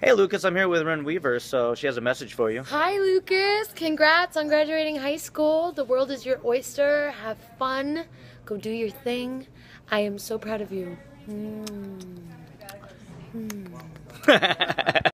Hey, Lucas, I'm here with Ryn Weaver, so she has a message for you. Hi, Lucas. Congrats on graduating high school. The world is your oyster. Have fun. Go do your thing. I am so proud of you. Mm. Mm.